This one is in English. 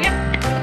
Yeah.